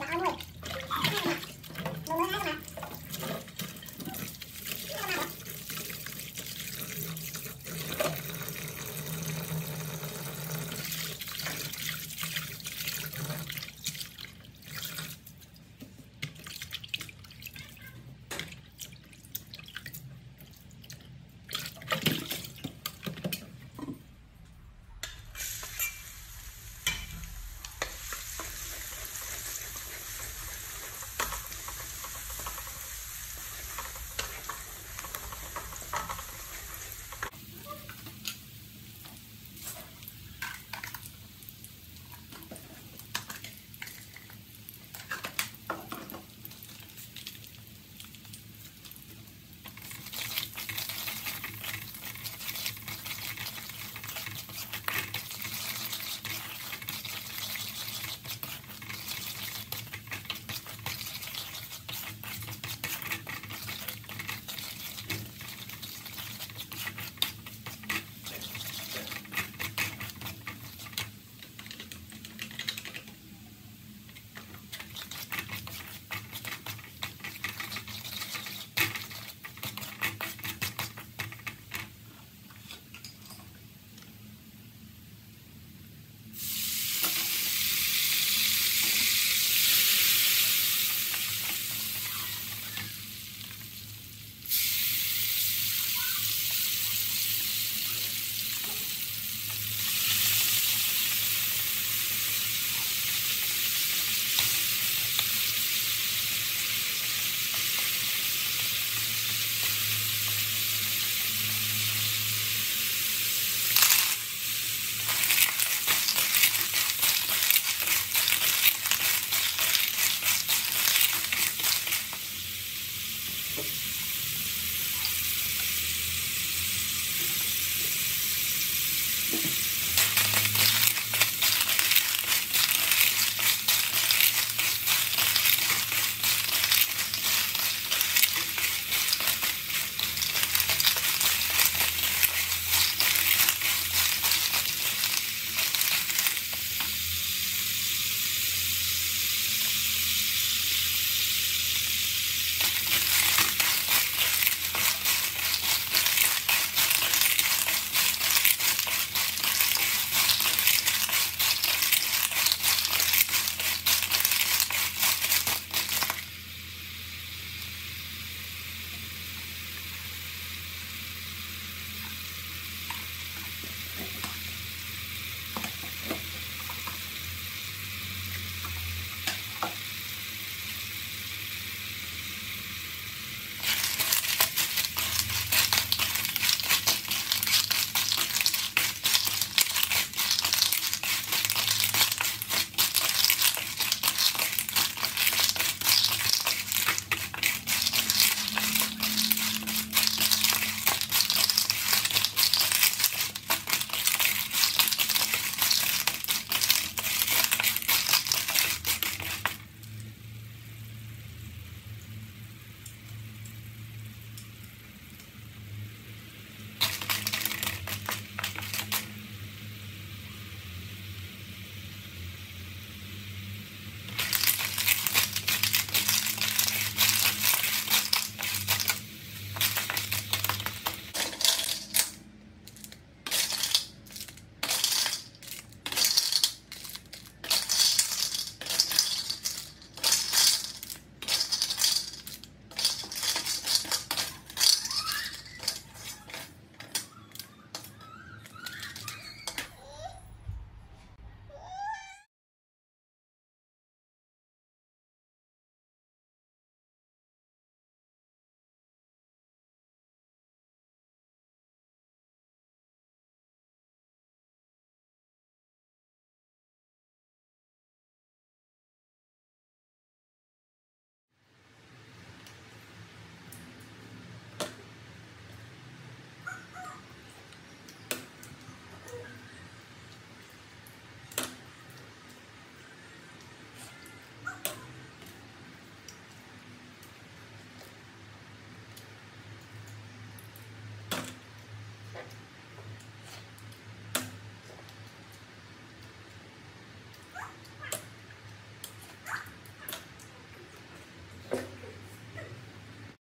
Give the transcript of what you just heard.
Đã ăn.